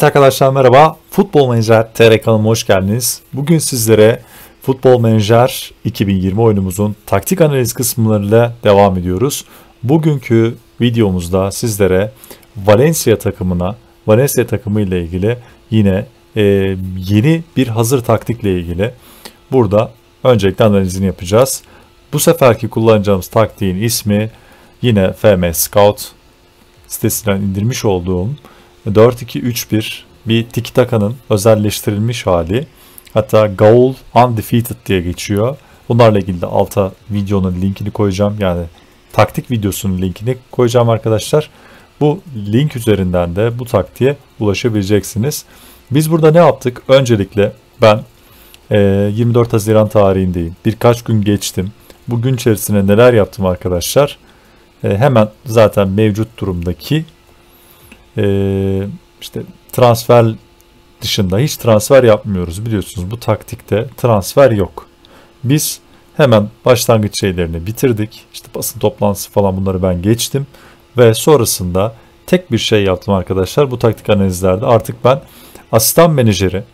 Evet arkadaşlar merhaba. Futbol Menajer TR kanalıma hoş geldiniz. Bugün sizlere Futbol Menajer 2020 oyunumuzun taktik analiz kısımlarıyla devam ediyoruz. Bugünkü videomuzda sizlere Valencia takımına, Valencia takımı ile ilgili yine e, yeni bir hazır taktikle ilgili burada öncelikle analizini yapacağız. Bu seferki kullanacağımız taktiğin ismi yine FM Scout sitesinden indirmiş olduğum 4-2-3-1 bir tiki takanın özelleştirilmiş hali. Hatta Gaul Undefeated diye geçiyor. Bunlarla ilgili de alta videonun linkini koyacağım. Yani taktik videosunun linkini koyacağım arkadaşlar. Bu link üzerinden de bu taktiğe ulaşabileceksiniz. Biz burada ne yaptık? Öncelikle ben 24 Haziran tarihindeyim. Birkaç gün geçtim. Bu gün içerisinde neler yaptım arkadaşlar? Hemen zaten mevcut durumdaki işte transfer dışında hiç transfer yapmıyoruz biliyorsunuz bu taktikte transfer yok. Biz hemen başlangıç şeylerini bitirdik. İşte basın toplantısı falan bunları ben geçtim ve sonrasında tek bir şey yaptım arkadaşlar. Bu taktik analizlerde artık ben asistan menajeri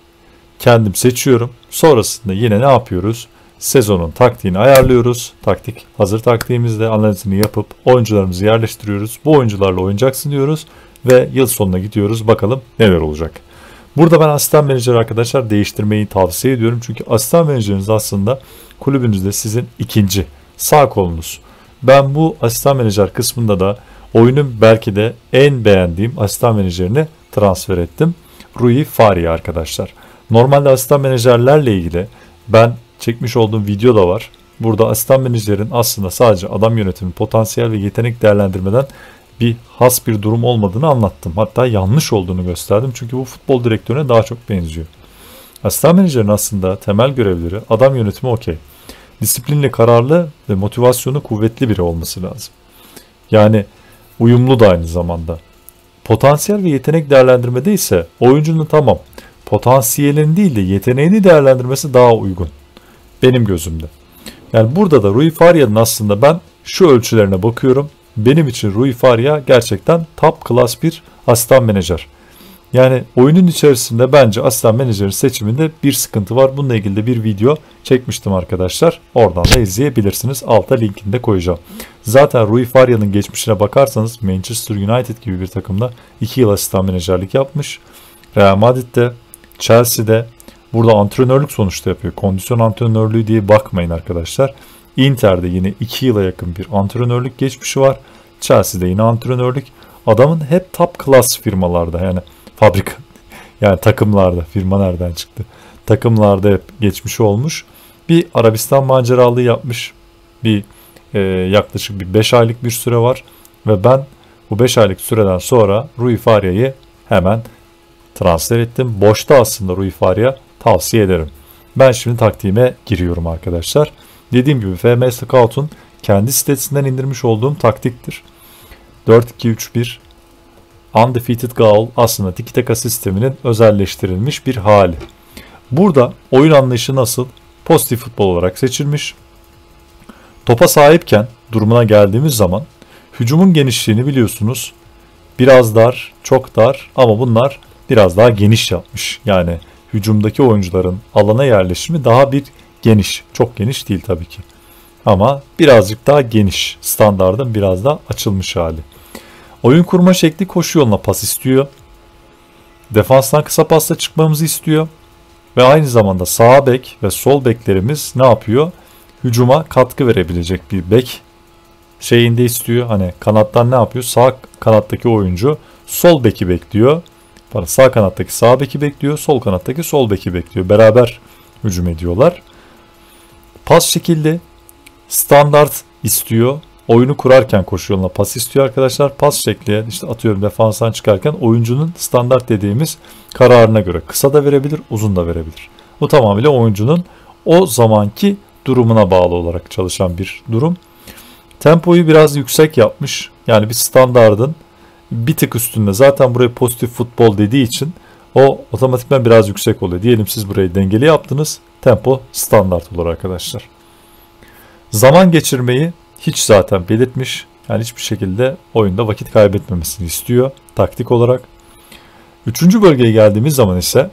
kendim seçiyorum. Sonrasında yine ne yapıyoruz? Sezonun taktiğini ayarlıyoruz. Taktik hazır taktiğimizde analizini yapıp oyuncularımızı yerleştiriyoruz. Bu oyuncularla oynayacaksın diyoruz ve yıl sonuna gidiyoruz. Bakalım neler olacak. Burada ben asistan menajer arkadaşlar değiştirmeyi tavsiye ediyorum. Çünkü asistan menajeriniz aslında kulübünüzde sizin ikinci sağ kolunuz. Ben bu asistan menajer kısmında da oyunun belki de en beğendiğim asistan menajerini transfer ettim. Rui Faria arkadaşlar. Normalde asistan menajerlerle ilgili ben çekmiş olduğum video da var. Burada asistan menajerin aslında sadece adam yönetimi, potansiyel ve yetenek değerlendirmeden bir has bir durum olmadığını anlattım. Hatta yanlış olduğunu gösterdim. Çünkü bu futbol direktörüne daha çok benziyor. Asistan menajerin aslında temel görevleri adam yönetimi okey. Disiplinli, kararlı ve motivasyonu kuvvetli biri olması lazım. Yani uyumlu da aynı zamanda. Potansiyel ve yetenek değerlendirmede ise oyuncunun tamam potansiyelini değil de yeteneğini değerlendirmesi daha uygun. Benim gözümde. Yani burada da Rui Faria'nın aslında ben şu ölçülerine bakıyorum benim için Rui Faria gerçekten top class bir asistan menajer. Yani oyunun içerisinde bence asistan menajerin seçiminde bir sıkıntı var. Bununla ilgili de bir video çekmiştim arkadaşlar. Oradan da izleyebilirsiniz. Alta linkini de koyacağım. Zaten Rui Faria'nın geçmişine bakarsanız Manchester United gibi bir takımda 2 yıl asistan menajerlik yapmış. Real Madrid'de, Chelsea'de burada antrenörlük sonuçta yapıyor. Kondisyon antrenörlüğü diye bakmayın arkadaşlar. Inter'de yine 2 yıla yakın bir antrenörlük geçmişi var. Chelsea'de yine antrenörlük. Adamın hep top class firmalarda yani fabrika yani takımlarda firma nereden çıktı? Takımlarda hep geçmişi olmuş. Bir Arabistan maceralığı yapmış. Bir e, yaklaşık bir 5 aylık bir süre var ve ben bu 5 aylık süreden sonra Rui Faria'yı hemen transfer ettim. Boşta aslında Rui Faria tavsiye ederim. Ben şimdi taktiğime giriyorum arkadaşlar. Dediğim gibi FM Scout'un kendi sitesinden indirmiş olduğum taktiktir. 4-2-3-1 Undefeated Gaul aslında tiki taka sisteminin özelleştirilmiş bir hali. Burada oyun anlayışı nasıl? Pozitif futbol olarak seçilmiş. Topa sahipken durumuna geldiğimiz zaman hücumun genişliğini biliyorsunuz. Biraz dar, çok dar ama bunlar biraz daha geniş yapmış. Yani hücumdaki oyuncuların alana yerleşimi daha bir Geniş. Çok geniş değil tabii ki. Ama birazcık daha geniş. Standardın biraz daha açılmış hali. Oyun kurma şekli koşu yoluna pas istiyor. Defanstan kısa pasla çıkmamızı istiyor. Ve aynı zamanda sağ bek ve sol beklerimiz ne yapıyor? Hücuma katkı verebilecek bir bek şeyinde istiyor. Hani kanattan ne yapıyor? Sağ kanattaki oyuncu sol beki bekliyor. Sağ kanattaki sağ beki bekliyor. Sol kanattaki sol beki bekliyor. Beraber hücum ediyorlar. Pas şekilde standart istiyor. Oyunu kurarken koşu yoluna pas istiyor arkadaşlar. Pas şekli işte atıyorum defanstan çıkarken oyuncunun standart dediğimiz kararına göre kısa da verebilir, uzun da verebilir. Bu tamamıyla oyuncunun o zamanki durumuna bağlı olarak çalışan bir durum. Tempoyu biraz yüksek yapmış. Yani bir standardın bir tık üstünde. Zaten buraya pozitif futbol dediği için o otomatikman biraz yüksek oluyor. Diyelim siz burayı dengeli yaptınız. Tempo standart olur arkadaşlar. Zaman geçirmeyi hiç zaten belirtmiş. Yani hiçbir şekilde oyunda vakit kaybetmemesini istiyor taktik olarak. Üçüncü bölgeye geldiğimiz zaman ise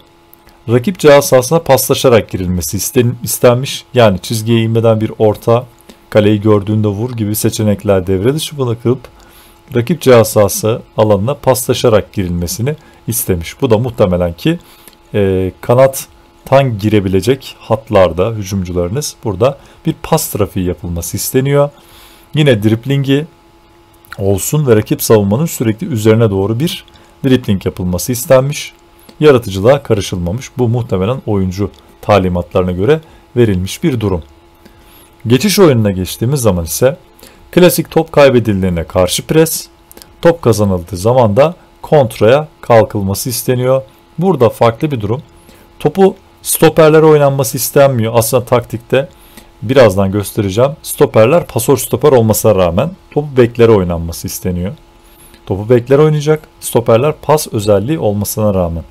rakip cihaz sahasına paslaşarak girilmesi istenmiş. Yani çizgiye inmeden bir orta, kaleyi gördüğünde vur gibi seçenekler devre dışı bırakılıp rakip cihaz sahası alanına paslaşarak girilmesini istemiş. Bu da muhtemelen ki e, kanattan girebilecek hatlarda hücumcularınız burada bir pas trafiği yapılması isteniyor. Yine driplingi olsun ve rakip savunmanın sürekli üzerine doğru bir dripling yapılması istenmiş. Yaratıcılığa karışılmamış. Bu muhtemelen oyuncu talimatlarına göre verilmiş bir durum. Geçiş oyununa geçtiğimiz zaman ise klasik top kaybedildiğine karşı pres, top kazanıldığı zaman da kontraya kalkılması isteniyor. Burada farklı bir durum. Topu stoperlere oynanması istenmiyor. Aslında taktikte birazdan göstereceğim. Stoperler pasör stoper olmasına rağmen topu beklere oynanması isteniyor. Topu bekler oynayacak. Stoperler pas özelliği olmasına rağmen.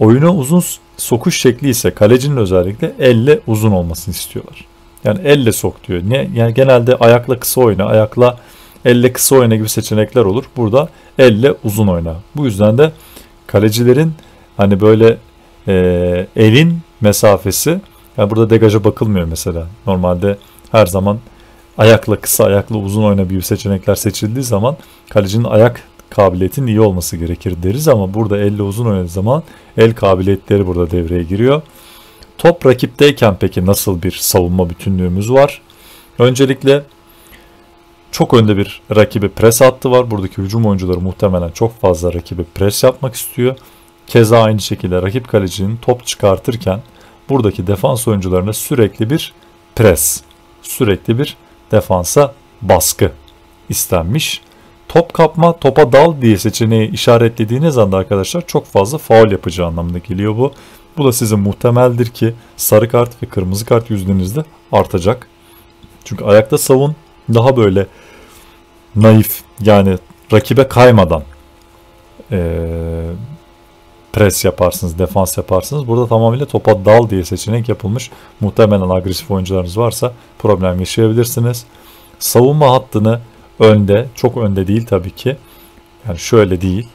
Oyuna uzun sokuş şekli ise kalecinin özellikle elle uzun olmasını istiyorlar. Yani elle sok diyor. Ne, yani genelde ayakla kısa oyna, ayakla elle kısa oyna gibi seçenekler olur. Burada elle uzun oyna. Bu yüzden de kalecilerin hani böyle e, elin mesafesi yani burada degaja bakılmıyor mesela. Normalde her zaman ayakla kısa, ayakla uzun oyna gibi seçenekler seçildiği zaman kalecinin ayak kabiliyetinin iyi olması gerekir deriz ama burada elle uzun oynadığı zaman el kabiliyetleri burada devreye giriyor. Top rakipteyken peki nasıl bir savunma bütünlüğümüz var? Öncelikle çok önde bir rakibi pres hattı var. Buradaki hücum oyuncuları muhtemelen çok fazla rakibi pres yapmak istiyor. Keza aynı şekilde rakip kalecinin top çıkartırken buradaki defans oyuncularına sürekli bir pres, sürekli bir defansa baskı istenmiş. Top kapma, topa dal diye seçeneği işaretlediğiniz anda arkadaşlar çok fazla faul yapacağı anlamına geliyor bu. Bu da sizin muhtemeldir ki sarı kart ve kırmızı kart yüzdenizde artacak. Çünkü ayakta savun daha böyle naif yani rakibe kaymadan ee, pres yaparsınız, defans yaparsınız. Burada tamamıyla topa dal diye seçenek yapılmış. Muhtemelen agresif oyuncularınız varsa problem yaşayabilirsiniz. Savunma hattını önde, çok önde değil tabii ki. Yani şöyle değil.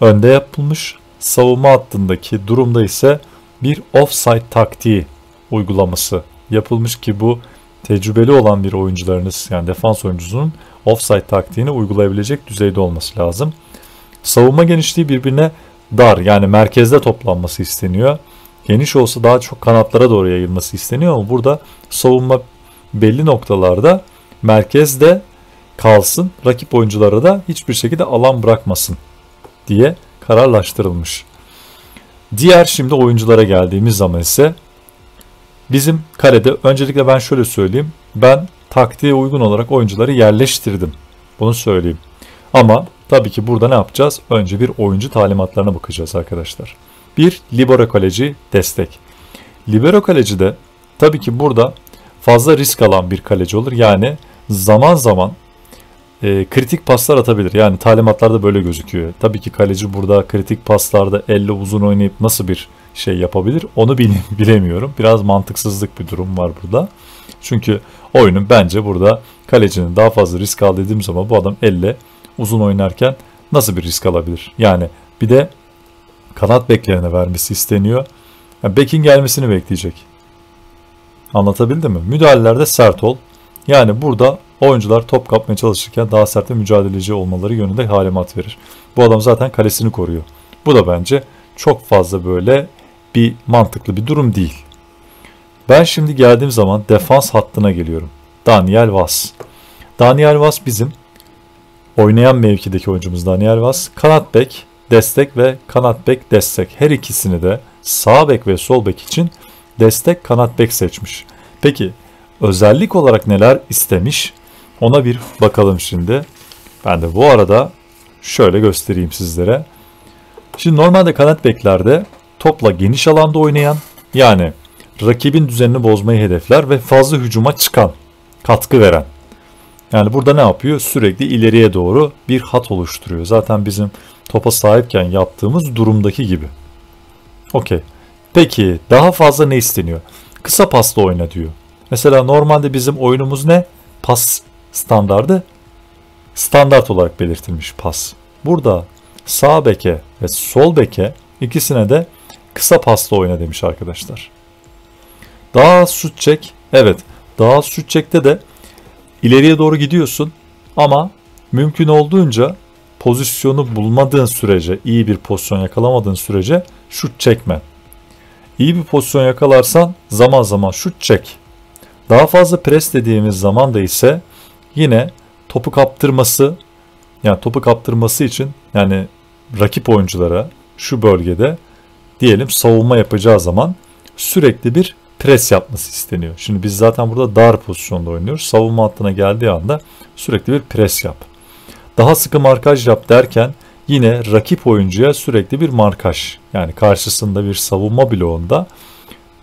Önde yapılmış. Savunma hattındaki durumda ise bir offside taktiği uygulaması yapılmış ki bu tecrübeli olan bir oyuncularınız yani defans oyuncusunun offside taktiğini uygulayabilecek düzeyde olması lazım. Savunma genişliği birbirine dar yani merkezde toplanması isteniyor. Geniş olsa daha çok kanatlara doğru yayılması isteniyor ama burada savunma belli noktalarda merkezde kalsın. Rakip oyunculara da hiçbir şekilde alan bırakmasın diye kararlaştırılmış. Diğer şimdi oyunculara geldiğimiz zaman ise bizim kalede öncelikle ben şöyle söyleyeyim. Ben taktiğe uygun olarak oyuncuları yerleştirdim. Bunu söyleyeyim. Ama tabii ki burada ne yapacağız? Önce bir oyuncu talimatlarına bakacağız arkadaşlar. Bir libero kaleci destek. Libero kaleci de tabii ki burada fazla risk alan bir kaleci olur. Yani zaman zaman e, kritik paslar atabilir. Yani talimatlarda böyle gözüküyor. Tabii ki kaleci burada kritik paslarda elle uzun oynayıp nasıl bir şey yapabilir onu bilemiyorum. Biraz mantıksızlık bir durum var burada. Çünkü oyunun bence burada kalecinin daha fazla risk al dediğim zaman bu adam elle uzun oynarken nasıl bir risk alabilir? Yani bir de kanat beklerine vermesi isteniyor. Yani bekin gelmesini bekleyecek. Anlatabildim mi? Müdahalelerde sert ol. Yani burada oyuncular top kapmaya çalışırken daha sert ve mücadeleci olmaları yönünde halimat verir. Bu adam zaten kalesini koruyor. Bu da bence çok fazla böyle bir mantıklı bir durum değil. Ben şimdi geldiğim zaman defans hattına geliyorum. Daniel Vaz. Daniel Vaz bizim oynayan mevkideki oyuncumuz Daniel Vaz. Kanat bek, destek ve kanat bek destek. Her ikisini de sağ bek ve sol bek için destek kanat bek seçmiş. Peki özellik olarak neler istemiş? Ona bir bakalım şimdi. Ben de bu arada şöyle göstereyim sizlere. Şimdi normalde kanat beklerde topla geniş alanda oynayan yani rakibin düzenini bozmayı hedefler ve fazla hücuma çıkan, katkı veren. Yani burada ne yapıyor? Sürekli ileriye doğru bir hat oluşturuyor. Zaten bizim topa sahipken yaptığımız durumdaki gibi. Okey. Peki daha fazla ne isteniyor? Kısa pasla oyna diyor. Mesela normalde bizim oyunumuz ne? Pas standardı standart olarak belirtilmiş pas. Burada sağ beke ve sol beke ikisine de kısa pasla oyna demiş arkadaşlar. Daha az şut çek. Evet daha az şut çekte de ileriye doğru gidiyorsun ama mümkün olduğunca pozisyonu bulmadığın sürece, iyi bir pozisyon yakalamadığın sürece şut çekme. İyi bir pozisyon yakalarsan zaman zaman şut çek. Daha fazla pres dediğimiz zaman da ise yine topu kaptırması yani topu kaptırması için yani rakip oyunculara şu bölgede diyelim savunma yapacağı zaman sürekli bir pres yapması isteniyor. Şimdi biz zaten burada dar pozisyonda oynuyoruz. Savunma hattına geldiği anda sürekli bir pres yap. Daha sıkı markaj yap derken yine rakip oyuncuya sürekli bir markaj. Yani karşısında bir savunma bloğunda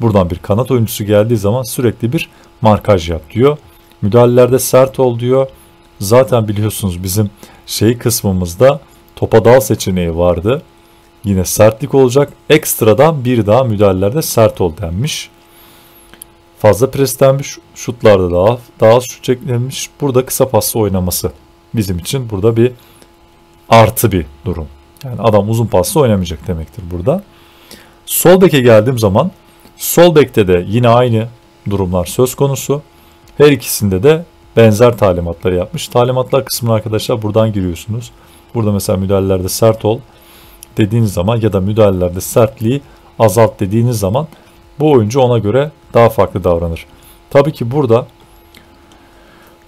buradan bir kanat oyuncusu geldiği zaman sürekli bir markaj yap diyor. Müdahalelerde sert ol diyor. Zaten biliyorsunuz bizim şey kısmımızda topa dal seçeneği vardı. Yine sertlik olacak. Ekstradan bir daha müdahalelerde sert ol denmiş. Fazla preslenmiş. Şutlarda daha, daha şut çekilmiş. Burada kısa pasla oynaması bizim için burada bir artı bir durum. Yani adam uzun pasla oynamayacak demektir burada. Sol beke geldiğim zaman sol bekte de yine aynı durumlar söz konusu. Her ikisinde de benzer talimatları yapmış. Talimatlar kısmına arkadaşlar buradan giriyorsunuz. Burada mesela müdahalelerde sert ol dediğiniz zaman ya da müdahalelerde sertliği azalt dediğiniz zaman bu oyuncu ona göre daha farklı davranır. Tabii ki burada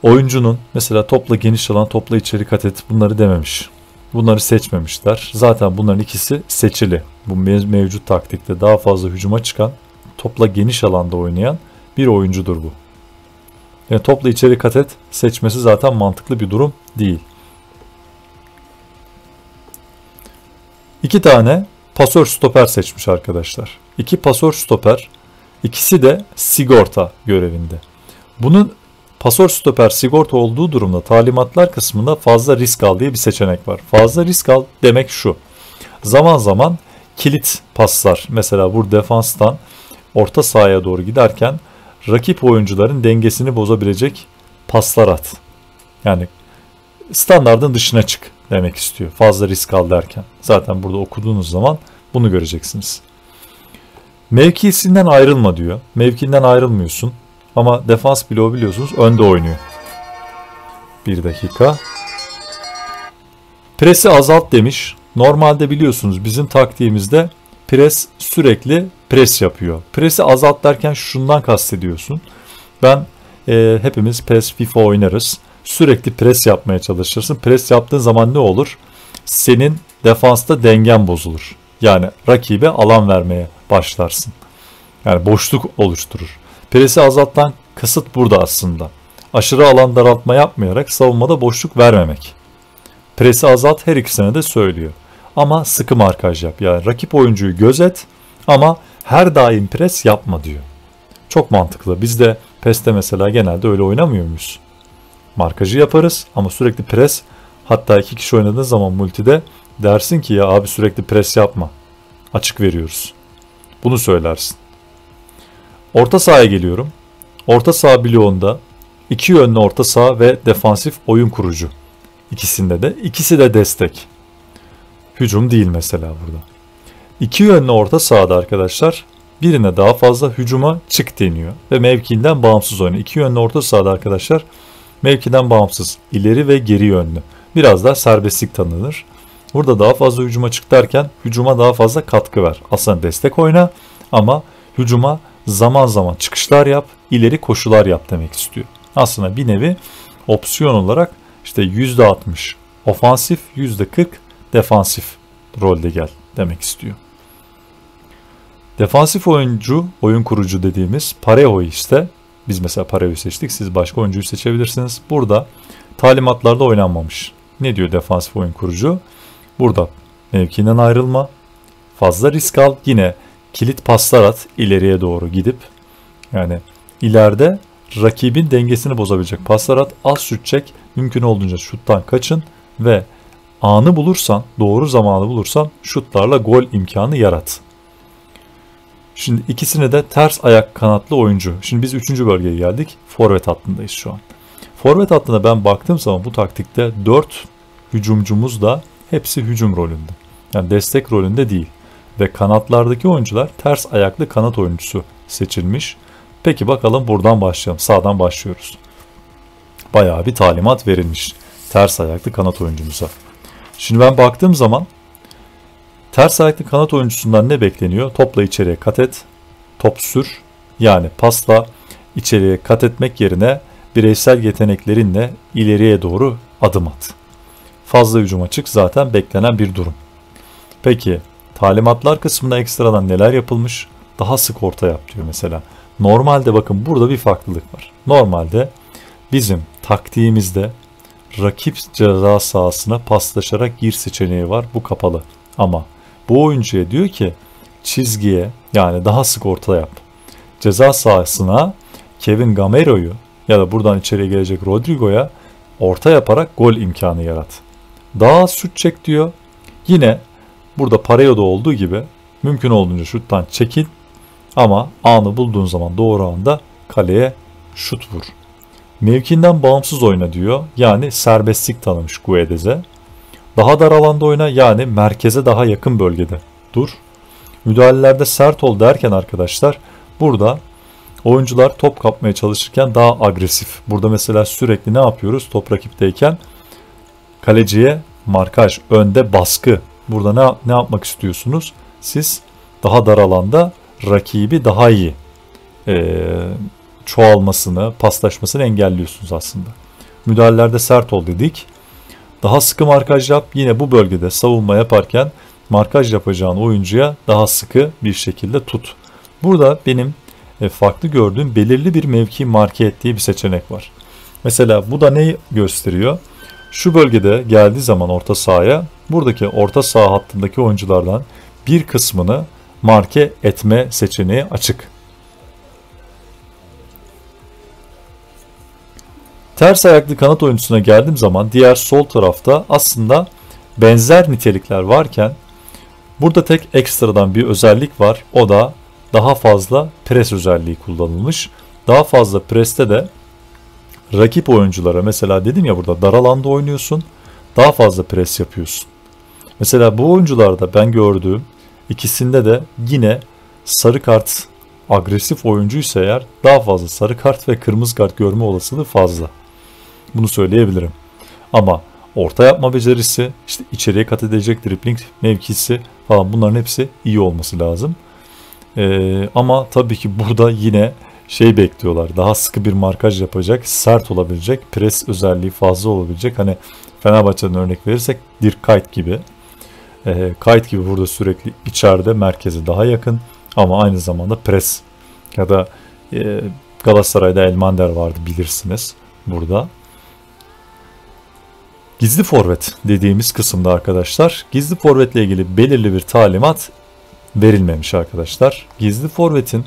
oyuncunun mesela topla geniş alan topla içeri kat et bunları dememiş. Bunları seçmemişler. Zaten bunların ikisi seçili. Bu mevcut taktikte daha fazla hücuma çıkan topla geniş alanda oynayan bir oyuncudur bu. Yani topla içeri kat et seçmesi zaten mantıklı bir durum değil. İki tane pasör stoper seçmiş arkadaşlar. İki pasör stoper, ikisi de sigorta görevinde. Bunun pasör stoper sigorta olduğu durumda talimatlar kısmında fazla risk al diye bir seçenek var. Fazla risk al demek şu. Zaman zaman kilit paslar mesela bu defanstan orta sahaya doğru giderken rakip oyuncuların dengesini bozabilecek paslar at. Yani standardın dışına çık demek istiyor. Fazla risk al derken. Zaten burada okuduğunuz zaman bunu göreceksiniz. Mevkisinden ayrılma diyor. Mevkinden ayrılmıyorsun. Ama defans bloğu biliyorsunuz önde oynuyor. Bir dakika. Presi azalt demiş. Normalde biliyorsunuz bizim taktiğimizde pres sürekli pres yapıyor. Presi azalt derken şundan kastediyorsun. Ben e, hepimiz PES FIFA oynarız. Sürekli pres yapmaya çalışırsın. Pres yaptığın zaman ne olur? Senin defansta dengen bozulur. Yani rakibe alan vermeye başlarsın. Yani boşluk oluşturur. Presi azalttan kasıt burada aslında. Aşırı alan daraltma yapmayarak savunmada boşluk vermemek. Presi azalt her ikisine de söylüyor. Ama sıkı markaj yap. Yani rakip oyuncuyu gözet ama her daim pres yapma diyor. Çok mantıklı. Biz de PES'te mesela genelde öyle oynamıyor muyuz? Markajı yaparız ama sürekli pres hatta iki kişi oynadığın zaman multide dersin ki ya abi sürekli pres yapma. Açık veriyoruz. Bunu söylersin. Orta sahaya geliyorum. Orta saha bloğunda iki yönlü orta saha ve defansif oyun kurucu. İkisinde de. ikisi de destek. Hücum değil mesela burada. İki yönlü orta sahada arkadaşlar birine daha fazla hücuma çık deniyor. Ve mevkiinden bağımsız oynuyor. İki yönlü orta sahada arkadaşlar mevkiden bağımsız ileri ve geri yönlü. Biraz daha serbestlik tanınır. Burada daha fazla hücuma çık hücuma daha fazla katkı ver. Aslında destek oyna ama hücuma zaman zaman çıkışlar yap, ileri koşular yap demek istiyor. Aslında bir nevi opsiyon olarak işte %60 ofansif, %40 defansif rolde gel demek istiyor. Defansif oyuncu, oyun kurucu dediğimiz Parejo ise biz mesela Parejo'yu seçtik. Siz başka oyuncuyu seçebilirsiniz. Burada talimatlarda oynanmamış. Ne diyor defansif oyun kurucu? Burada mevkinden ayrılma, fazla risk al, yine kilit paslar at ileriye doğru gidip yani ileride rakibin dengesini bozabilecek paslar at, az şut çek, mümkün olduğunca şuttan kaçın ve anı bulursan, doğru zamanı bulursan şutlarla gol imkanı yarat. Şimdi ikisine de ters ayak kanatlı oyuncu. Şimdi biz 3. bölgeye geldik. Forvet hattındayız şu an. Forvet hattına ben baktığım zaman bu taktikte 4 hücumcumuz da hepsi hücum rolünde. Yani destek rolünde değil. Ve kanatlardaki oyuncular ters ayaklı kanat oyuncusu seçilmiş. Peki bakalım buradan başlayalım. Sağdan başlıyoruz. Bayağı bir talimat verilmiş. Ters ayaklı kanat oyuncumuza. Şimdi ben baktığım zaman ters ayaklı kanat oyuncusundan ne bekleniyor? Topla içeriye kat et, top sür. Yani pasla içeriye kat etmek yerine bireysel yeteneklerinle ileriye doğru adım at. Fazla hücum açık zaten beklenen bir durum. Peki talimatlar kısmında ekstradan neler yapılmış? Daha sık orta yap diyor mesela. Normalde bakın burada bir farklılık var. Normalde bizim taktiğimizde rakip ceza sahasına paslaşarak gir seçeneği var. Bu kapalı. Ama bu oyuncuya diyor ki çizgiye yani daha sık orta yap. Ceza sahasına Kevin Gamero'yu ya da buradan içeriye gelecek Rodrigo'ya orta yaparak gol imkanı yarat. Daha şut çek diyor. Yine burada Pareo'da olduğu gibi mümkün olduğunca şuttan çekil ama anı bulduğun zaman doğru anda kaleye şut vur. Mevkinden bağımsız oyna diyor. Yani serbestlik tanımış Guedes'e. Daha dar alanda oyna yani merkeze daha yakın bölgede dur. Müdahalelerde sert ol derken arkadaşlar burada oyuncular top kapmaya çalışırken daha agresif. Burada mesela sürekli ne yapıyoruz top rakipteyken kaleciye markaj, önde baskı. Burada ne, ne yapmak istiyorsunuz? Siz daha dar alanda rakibi daha iyi e, çoğalmasını, paslaşmasını engelliyorsunuz aslında. Müdahalelerde sert ol dedik. Daha sıkı markaj yap. Yine bu bölgede savunma yaparken markaj yapacağın oyuncuya daha sıkı bir şekilde tut. Burada benim e, farklı gördüğüm belirli bir mevki marke ettiği bir seçenek var. Mesela bu da ne gösteriyor? Şu bölgede geldiği zaman orta sahaya buradaki orta saha hattındaki oyunculardan bir kısmını marke etme seçeneği açık. Ters ayaklı kanat oyuncusuna geldiğim zaman diğer sol tarafta aslında benzer nitelikler varken burada tek ekstradan bir özellik var. O da daha fazla pres özelliği kullanılmış. Daha fazla preste de rakip oyunculara mesela dedim ya burada dar alanda oynuyorsun. Daha fazla pres yapıyorsun. Mesela bu oyuncularda ben gördüğüm ikisinde de yine sarı kart agresif oyuncuysa eğer daha fazla sarı kart ve kırmızı kart görme olasılığı fazla. Bunu söyleyebilirim. Ama orta yapma becerisi, işte içeriye kat edecek dribbling mevkisi falan bunların hepsi iyi olması lazım. Ee, ama tabii ki burada yine şey bekliyorlar. Daha sıkı bir markaj yapacak, sert olabilecek, pres özelliği fazla olabilecek. Hani Fenerbahçe'den örnek verirsek Dirk Kuyt gibi. E, Kuyt gibi burada sürekli içeride merkeze daha yakın ama aynı zamanda pres ya da e, Galatasaray'da Elmander vardı bilirsiniz burada. Gizli forvet dediğimiz kısımda arkadaşlar gizli forvetle ilgili belirli bir talimat verilmemiş arkadaşlar. Gizli forvetin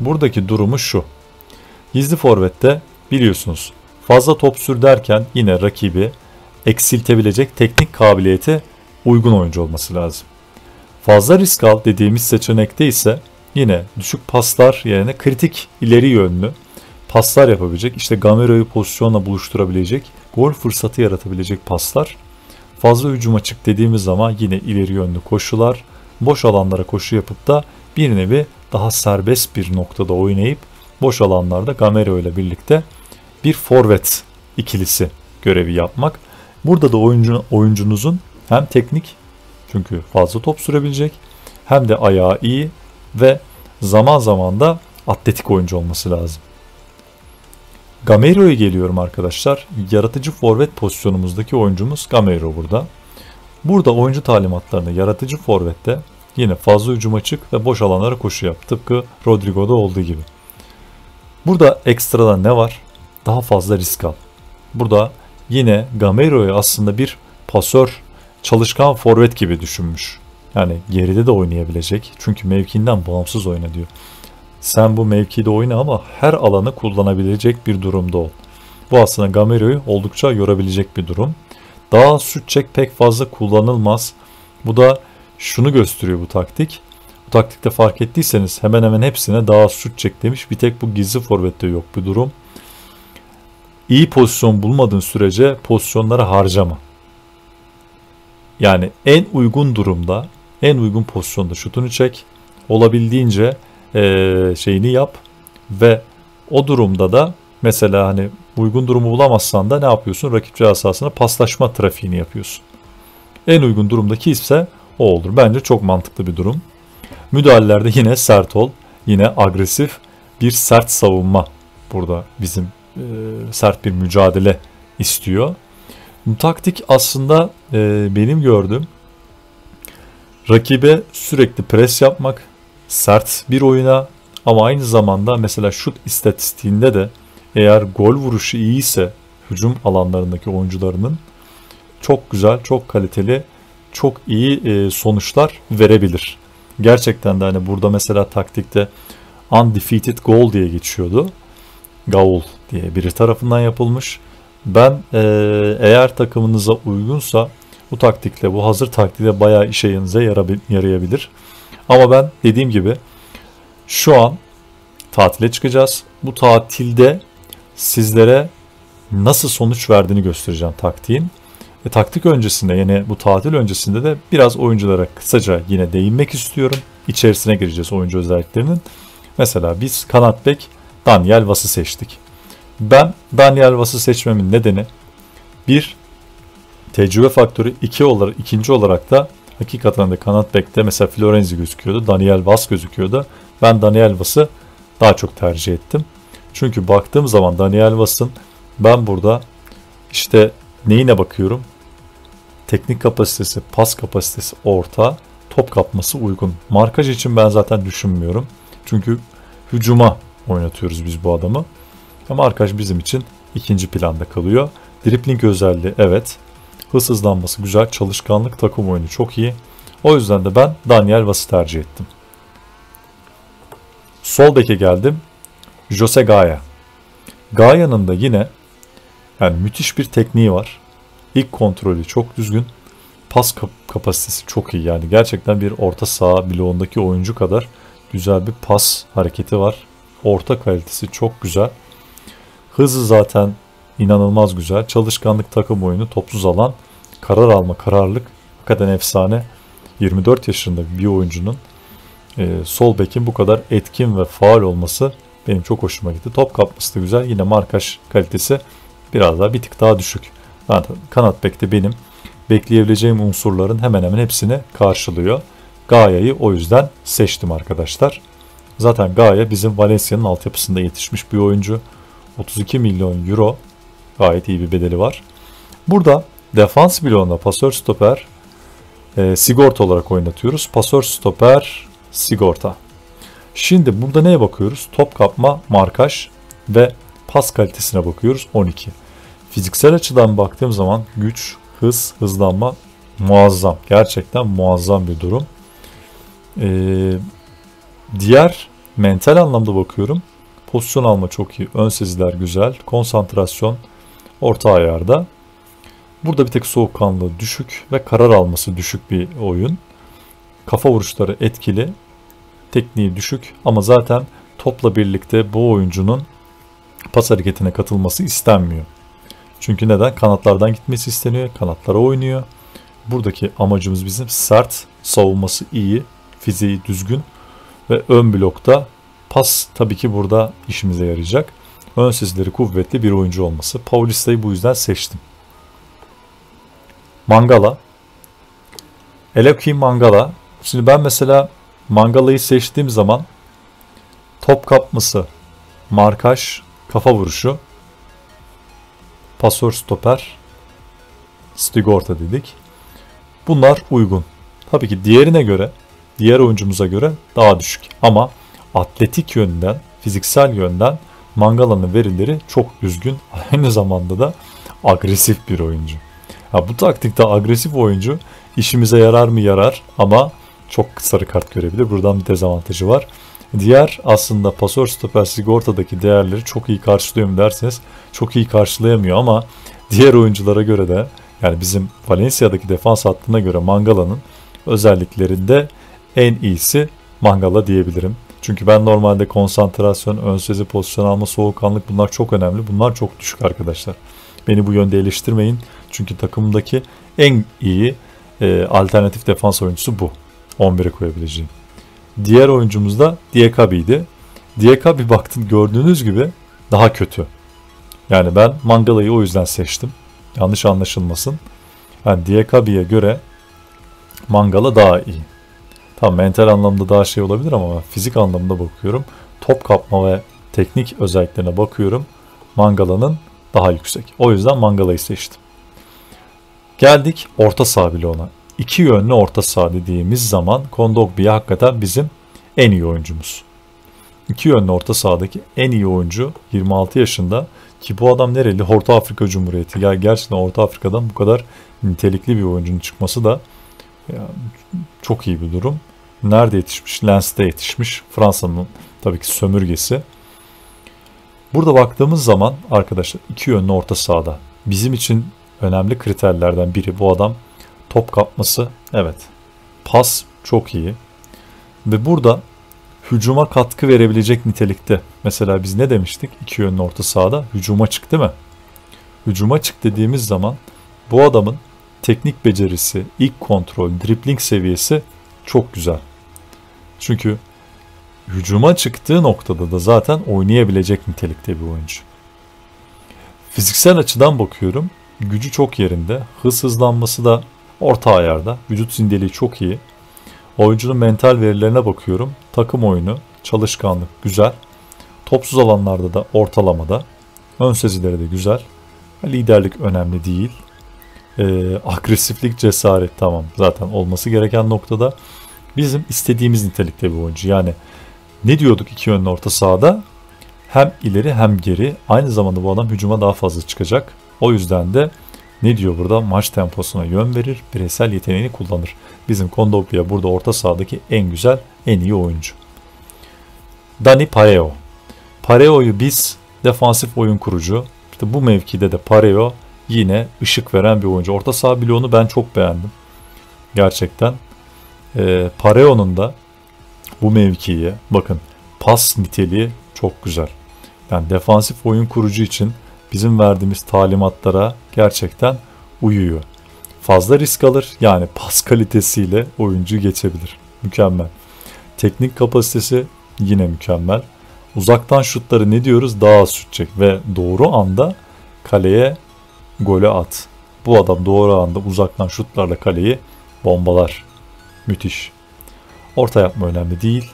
buradaki durumu şu. Gizli forvette biliyorsunuz fazla top sür derken yine rakibi eksiltebilecek teknik kabiliyete uygun oyuncu olması lazım. Fazla risk al dediğimiz seçenekte ise yine düşük paslar yerine kritik ileri yönlü paslar yapabilecek, işte Gamero'yu pozisyonla buluşturabilecek, gol fırsatı yaratabilecek paslar. Fazla hücum açık dediğimiz zaman yine ileri yönlü koşular, boş alanlara koşu yapıp da bir nevi daha serbest bir noktada oynayıp boş alanlarda Gamero ile birlikte bir forvet ikilisi görevi yapmak. Burada da oyuncu, oyuncunuzun hem teknik çünkü fazla top sürebilecek hem de ayağı iyi ve zaman zaman da atletik oyuncu olması lazım. Gamero'ya geliyorum arkadaşlar. Yaratıcı forvet pozisyonumuzdaki oyuncumuz Gamero burada. Burada oyuncu talimatlarını yaratıcı forvette yine fazla hücum açık ve boş alanlara koşu yap. Tıpkı Rodrigo'da olduğu gibi. Burada ekstradan ne var? Daha fazla risk al. Burada yine Gamero'yu aslında bir pasör, çalışkan forvet gibi düşünmüş. Yani geride de oynayabilecek. Çünkü mevkinden bağımsız oyna diyor. Sen bu mevkide oyna ama her alanı kullanabilecek bir durumda ol. Bu aslında Gamero'yu oldukça yorabilecek bir durum. Daha süt çek pek fazla kullanılmaz. Bu da şunu gösteriyor bu taktik. Bu taktikte fark ettiyseniz hemen hemen hepsine daha süt çek demiş. Bir tek bu gizli forvette yok bir durum. İyi pozisyon bulmadığın sürece pozisyonları harcama. Yani en uygun durumda, en uygun pozisyonda şutunu çek. Olabildiğince e, şeyini yap ve o durumda da mesela hani uygun durumu bulamazsan da ne yapıyorsun? Rakip ceza sahasına paslaşma trafiğini yapıyorsun. En uygun durumdaki ise o olur. Bence çok mantıklı bir durum. Müdahalelerde yine sert ol. Yine agresif bir sert savunma burada bizim e, sert bir mücadele istiyor. Bu taktik aslında e, benim gördüğüm rakibe sürekli pres yapmak, sert bir oyuna ama aynı zamanda mesela şut istatistiğinde de eğer gol vuruşu iyiyse hücum alanlarındaki oyuncularının çok güzel, çok kaliteli, çok iyi e, sonuçlar verebilir. Gerçekten de hani burada mesela taktikte undefeated goal diye geçiyordu. Gaul diye biri tarafından yapılmış. Ben e, eğer takımınıza uygunsa bu taktikle, bu hazır taktikle bayağı işe yarayabilir. Ama ben dediğim gibi şu an tatile çıkacağız. Bu tatilde sizlere nasıl sonuç verdiğini göstereceğim taktiğin. E, taktik öncesinde yine bu tatil öncesinde de biraz oyunculara kısaca yine değinmek istiyorum. İçerisine gireceğiz oyuncu özelliklerinin. Mesela biz kanat bek Daniel Vas'ı seçtik. Ben Daniel Vas'ı seçmemin nedeni bir tecrübe faktörü iki olarak ikinci olarak da hakikaten de kanat bekte mesela Florenzi gözüküyordu. Daniel Vas gözüküyordu. Ben Daniel Vas'ı daha çok tercih ettim. Çünkü baktığım zaman Daniel Vas'ın ben burada işte neyine bakıyorum? Teknik kapasitesi, pas kapasitesi orta, top kapması uygun. Markaj için ben zaten düşünmüyorum. Çünkü hücuma oynatıyoruz biz bu adamı. Ama markaj bizim için ikinci planda kalıyor. Dripling özelliği evet. Hız hızlanması güzel. Çalışkanlık takım oyunu çok iyi. O yüzden de ben Daniel Vas'ı tercih ettim. Sol beke geldim. Jose Gaya. Gaya'nın da yine yani müthiş bir tekniği var. İlk kontrolü çok düzgün. Pas kapasitesi çok iyi. Yani gerçekten bir orta saha bloğundaki oyuncu kadar güzel bir pas hareketi var. Orta kalitesi çok güzel. Hızı zaten inanılmaz güzel. Çalışkanlık takım oyunu, topsuz alan, karar alma, kararlılık hakikaten efsane. 24 yaşında bir oyuncunun e, sol bekin bu kadar etkin ve faal olması benim çok hoşuma gitti. Top kapması da güzel. Yine markaj kalitesi biraz daha bir tık daha düşük. Zaten kanat bekte benim bekleyebileceğim unsurların hemen hemen hepsini karşılıyor. Gaya'yı o yüzden seçtim arkadaşlar. Zaten Gaya bizim Valencia'nın altyapısında yetişmiş bir oyuncu. 32 milyon euro gayet iyi bir bedeli var. Burada defans bloğunda pasör stoper e, sigorta olarak oynatıyoruz. Pasör stoper sigorta. Şimdi burada neye bakıyoruz? Top kapma, markaj ve pas kalitesine bakıyoruz 12. Fiziksel açıdan baktığım zaman güç, hız, hızlanma muazzam. Gerçekten muazzam bir durum. Ee, diğer mental anlamda bakıyorum. Pozisyon alma çok iyi. Ön seziler güzel. Konsantrasyon orta ayarda. Burada bir tek soğukkanlığı düşük ve karar alması düşük bir oyun. Kafa vuruşları etkili. Tekniği düşük ama zaten topla birlikte bu oyuncunun pas hareketine katılması istenmiyor. Çünkü neden? Kanatlardan gitmesi isteniyor. Kanatlara oynuyor. Buradaki amacımız bizim sert, savunması iyi, fiziği düzgün ve ön blokta pas tabii ki burada işimize yarayacak. Ön sesleri kuvvetli bir oyuncu olması. Paulista'yı bu yüzden seçtim. Mangala. Eloki Mangala. Şimdi ben mesela Mangala'yı seçtiğim zaman top kapması, markaj, kafa vuruşu, pasör stoper, Stigorta dedik. Bunlar uygun. Tabii ki diğerine göre, diğer oyuncumuza göre daha düşük. Ama atletik yönden, fiziksel yönden Mangala'nın verileri çok düzgün. Aynı zamanda da agresif bir oyuncu. Ha, bu taktikte agresif oyuncu işimize yarar mı yarar ama çok sarı kart görebilir. Buradan bir dezavantajı var. Diğer aslında pasör stoper sigortadaki değerleri çok iyi karşılıyor mu derseniz çok iyi karşılayamıyor ama diğer oyunculara göre de yani bizim Valencia'daki defans hattına göre Mangala'nın özelliklerinde en iyisi Mangala diyebilirim. Çünkü ben normalde konsantrasyon, ön pozisyon alma, soğukkanlık bunlar çok önemli. Bunlar çok düşük arkadaşlar. Beni bu yönde eleştirmeyin. Çünkü takımdaki en iyi e, alternatif defans oyuncusu bu. 11'e koyabileceğim. Diğer oyuncumuz da Diakabi'ydi. Diakabi baktın gördüğünüz gibi daha kötü. Yani ben Mangala'yı o yüzden seçtim. Yanlış anlaşılmasın. Yani Diakabi'ye göre Mangala daha iyi. Tam mental anlamda daha şey olabilir ama fizik anlamda bakıyorum. Top kapma ve teknik özelliklerine bakıyorum. Mangala'nın daha yüksek. O yüzden Mangala'yı seçtim. Geldik orta saha bloğuna. İki yönlü orta saha dediğimiz zaman Kondogbi'ye hakikaten bizim en iyi oyuncumuz. İki yönlü orta sahadaki en iyi oyuncu 26 yaşında ki bu adam nereli? Orta Afrika Cumhuriyeti. Ya gerçekten Orta Afrika'dan bu kadar nitelikli bir oyuncunun çıkması da yani çok iyi bir durum. Nerede yetişmiş? Lens'te yetişmiş. Fransa'nın tabii ki sömürgesi. Burada baktığımız zaman arkadaşlar iki yönlü orta sahada bizim için önemli kriterlerden biri bu adam top kapması. Evet. Pas çok iyi. Ve burada hücuma katkı verebilecek nitelikte. Mesela biz ne demiştik? İki yönlü orta sahada hücuma çık değil mi? Hücuma çık dediğimiz zaman bu adamın teknik becerisi, ilk kontrol, dribling seviyesi çok güzel. Çünkü hücuma çıktığı noktada da zaten oynayabilecek nitelikte bir oyuncu. Fiziksel açıdan bakıyorum. Gücü çok yerinde. Hız hızlanması da orta ayarda. Vücut zindeliği çok iyi. Oyuncunun mental verilerine bakıyorum. Takım oyunu, çalışkanlık güzel. Topsuz alanlarda da ortalamada. Ön sezileri de güzel. Liderlik önemli değil. Ee, agresiflik, cesaret tamam zaten olması gereken noktada. Bizim istediğimiz nitelikte bir oyuncu. Yani ne diyorduk iki yönlü orta sahada? Hem ileri hem geri. Aynı zamanda bu adam hücuma daha fazla çıkacak. O yüzden de ne diyor burada? Maç temposuna yön verir, bireysel yeteneğini kullanır. Bizim Kondoglia burada orta sahadaki en güzel, en iyi oyuncu. Dani Pareo. Pareo'yu biz defansif oyun kurucu. İşte bu mevkide de Pareo yine ışık veren bir oyuncu. Orta saha bloğunu ben çok beğendim. Gerçekten. E, Pareo'nun da bu mevkiye bakın pas niteliği çok güzel. Yani defansif oyun kurucu için bizim verdiğimiz talimatlara gerçekten uyuyor. Fazla risk alır yani pas kalitesiyle oyuncu geçebilir. Mükemmel. Teknik kapasitesi yine mükemmel. Uzaktan şutları ne diyoruz? Daha az şut ve doğru anda kaleye golü at. Bu adam doğru anda uzaktan şutlarla kaleyi bombalar. Müthiş. Orta yapma önemli değil.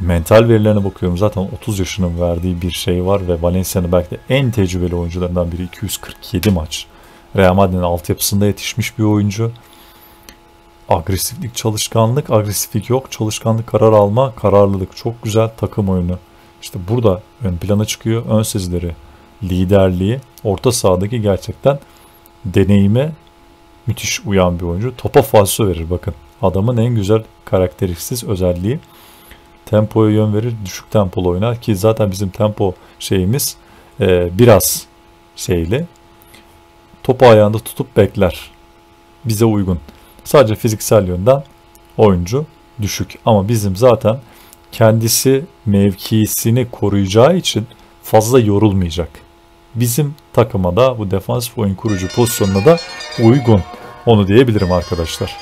Mental verilerine bakıyorum. Zaten 30 yaşının verdiği bir şey var ve Valencia'nın belki de en tecrübeli oyuncularından biri 247 maç. Real Madrid'in altyapısında yetişmiş bir oyuncu. Agresiflik, çalışkanlık, agresiflik yok. Çalışkanlık, karar alma, kararlılık çok güzel takım oyunu. İşte burada ön plana çıkıyor. Ön sezileri, liderliği, orta sahadaki gerçekten deneyime müthiş uyan bir oyuncu. Topa falso verir bakın. Adamın en güzel karakteristiz özelliği. Tempoya yön verir, düşük tempolu oynar ki zaten bizim tempo şeyimiz e, biraz şeyli. Topu ayağında tutup bekler. Bize uygun. Sadece fiziksel yönden oyuncu düşük. Ama bizim zaten kendisi mevkisini koruyacağı için fazla yorulmayacak. Bizim takıma da bu defansif oyun kurucu pozisyonuna da uygun. Onu diyebilirim arkadaşlar.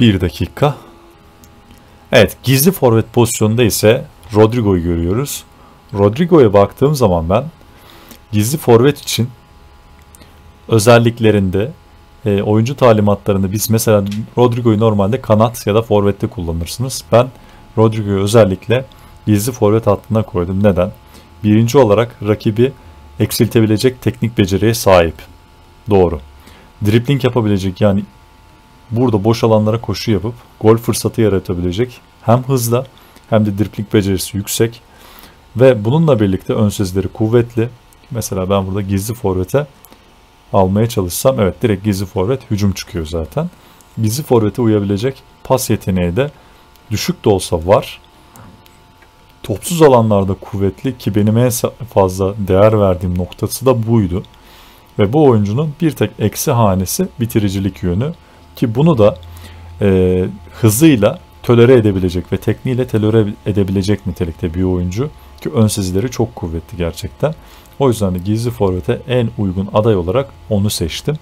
Bir dakika. Evet gizli forvet pozisyonunda ise Rodrigo'yu görüyoruz. Rodrigo'ya baktığım zaman ben gizli forvet için özelliklerinde e, oyuncu talimatlarını biz mesela Rodrigo'yu normalde kanat ya da forvette kullanırsınız. Ben Rodrigo'yu özellikle gizli forvet hattına koydum. Neden? Birinci olarak rakibi eksiltebilecek teknik beceriye sahip. Doğru. Dribbling yapabilecek yani burada boş alanlara koşu yapıp gol fırsatı yaratabilecek hem hızla hem de dribbling becerisi yüksek ve bununla birlikte ön sezleri kuvvetli. Mesela ben burada gizli forvete almaya çalışsam evet direkt gizli forvet hücum çıkıyor zaten. Gizli forvete uyabilecek pas yeteneği de düşük de olsa var. Topsuz alanlarda kuvvetli ki benim en fazla değer verdiğim noktası da buydu. Ve bu oyuncunun bir tek eksi hanesi bitiricilik yönü. Ki bunu da e, hızıyla tölere edebilecek ve tekniğiyle tölere edebilecek nitelikte bir oyuncu. Ki ön sezileri çok kuvvetli gerçekten. O yüzden de gizli forvete en uygun aday olarak onu seçtim.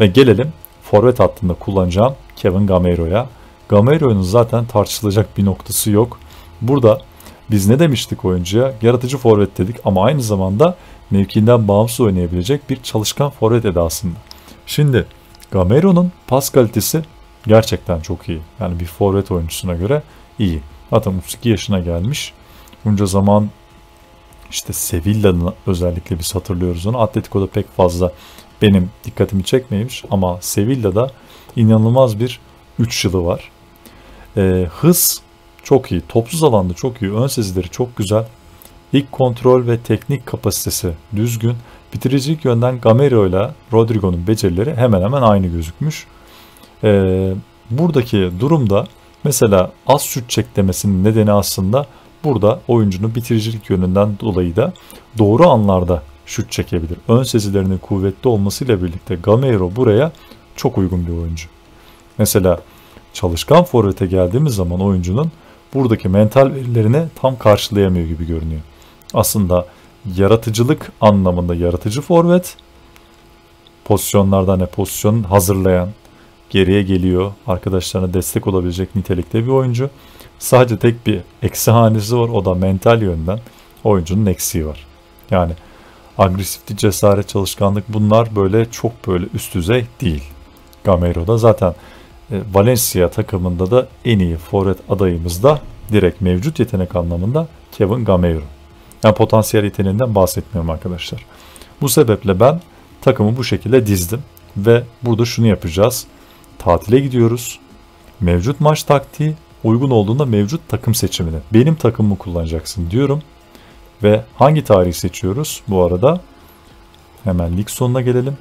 Ve gelelim forvet hattında kullanacağım Kevin Gameiro'ya. Gameiro'nun zaten tartışılacak bir noktası yok. Burada biz ne demiştik oyuncuya? Yaratıcı forvet dedik ama aynı zamanda mevkiinden bağımsız oynayabilecek bir çalışkan forvet edasında. Şimdi Gameiro'nun pas kalitesi gerçekten çok iyi. Yani bir forvet oyuncusuna göre iyi. Zaten 32 yaşına gelmiş. Bunca zaman işte Sevilla'nın özellikle biz hatırlıyoruz onu. Atletico'da pek fazla benim dikkatimi çekmemiş ama Sevilla'da inanılmaz bir 3 yılı var. Ee, hız çok iyi. Topsuz alanda çok iyi. Ön sezileri çok güzel. İlk kontrol ve teknik kapasitesi düzgün. Bitiricilik yönden Gamero ile Rodrigo'nun becerileri hemen hemen aynı gözükmüş. Ee, buradaki durumda mesela az şut çek demesinin nedeni aslında burada oyuncunun bitiricilik yönünden dolayı da doğru anlarda şut çekebilir. Ön sezilerinin kuvvetli olmasıyla birlikte Gamero buraya çok uygun bir oyuncu. Mesela çalışkan forvete geldiğimiz zaman oyuncunun buradaki mental verilerini tam karşılayamıyor gibi görünüyor. Aslında yaratıcılık anlamında yaratıcı forvet pozisyonlardan ne pozisyon hazırlayan, geriye geliyor, arkadaşlarına destek olabilecek nitelikte bir oyuncu. Sadece tek bir eksi hanesi var o da mental yönden oyuncunun eksiği var. Yani agresiflik, cesaret, çalışkanlık bunlar böyle çok böyle üst düzey değil. Gamero'da zaten Valencia takımında da en iyi forvet adayımız da direkt mevcut yetenek anlamında Kevin Gamero. Yani potansiyel yeteneğinden bahsetmiyorum arkadaşlar. Bu sebeple ben takımı bu şekilde dizdim ve burada şunu yapacağız. Tatile gidiyoruz. Mevcut maç taktiği uygun olduğunda mevcut takım seçimini benim takımımı kullanacaksın diyorum. Ve hangi tarihi seçiyoruz bu arada? Hemen lig sonuna gelelim.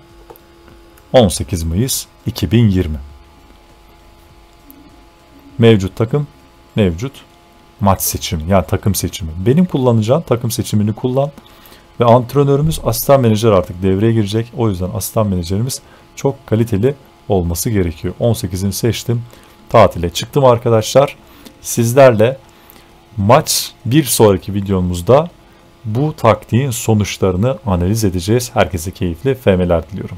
18 Mayıs 2020. Mevcut takım, mevcut maç seçimi yani takım seçimi. Benim kullanacağım takım seçimini kullan ve antrenörümüz asistan menajer artık devreye girecek. O yüzden asistan menajerimiz çok kaliteli olması gerekiyor. 18'ini seçtim. Tatile çıktım arkadaşlar. Sizlerle maç bir sonraki videomuzda bu taktiğin sonuçlarını analiz edeceğiz. Herkese keyifli FM'ler diliyorum.